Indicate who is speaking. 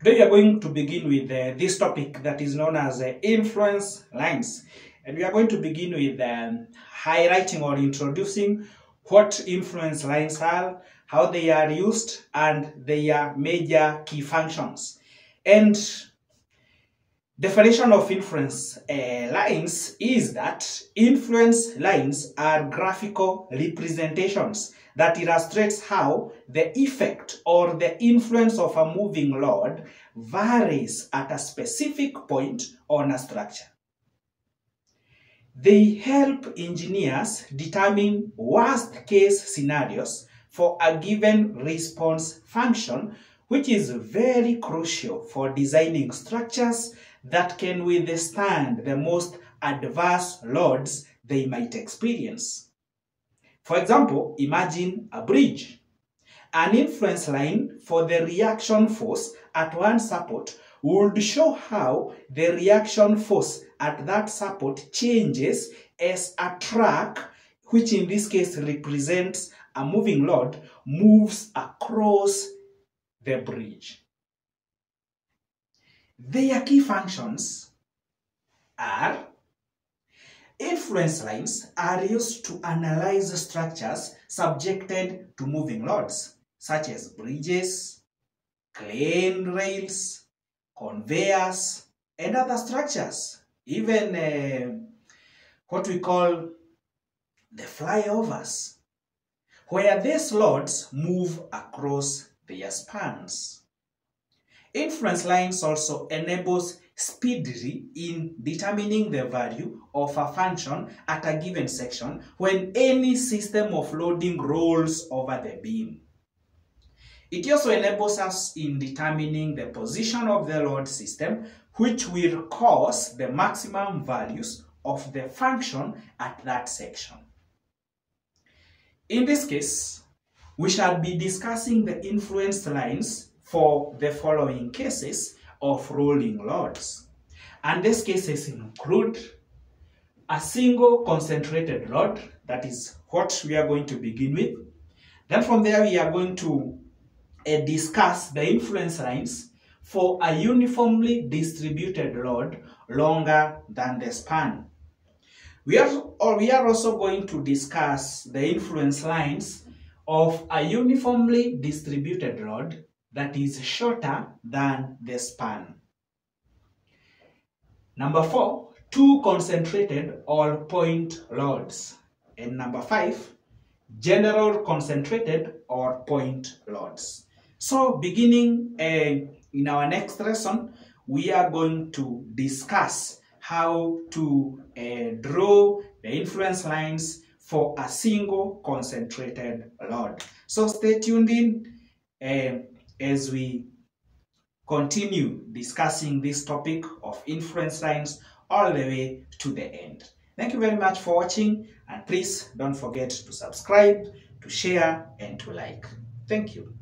Speaker 1: Today we are going to begin with uh, this topic that is known as uh, influence lines. And we are going to begin with um, highlighting or introducing what influence lines are, how they are used, and their major key functions. And definition of influence uh, lines is that influence lines are graphical representations that illustrates how the effect or the influence of a moving load varies at a specific point on a structure. They help engineers determine worst case scenarios for a given response function, which is very crucial for designing structures that can withstand the most adverse loads they might experience. For example, imagine a bridge. An influence line for the reaction force at one support would show how the reaction force at that support changes as a track, which in this case represents a moving load, moves across the bridge. Their key functions are influence lines are used to analyze structures subjected to moving loads, such as bridges, crane rails, conveyors, and other structures, even uh, what we call the flyovers, where these loads move across their spans. Influence lines also enables speedily in determining the value of a function at a given section when any system of loading rolls over the beam. It also enables us in determining the position of the load system which will cause the maximum values of the function at that section. In this case, we shall be discussing the influence lines for the following cases of rolling loads. And these cases include a single concentrated load, that is what we are going to begin with. Then from there we are going to uh, discuss the influence lines for a uniformly distributed load longer than the span. We are, or we are also going to discuss the influence lines of a uniformly distributed load that is shorter than the span. Number four, two concentrated or point loads. And number five, general concentrated or point loads. So beginning uh, in our next lesson, we are going to discuss how to uh, draw the influence lines for a single concentrated load. So stay tuned in uh, as we continue discussing this topic of influence lines all the way to the end. Thank you very much for watching and please don't forget to subscribe, to share and to like. Thank you.